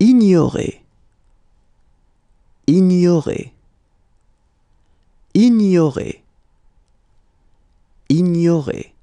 ignorer, ignorer, ignorer, ignorer.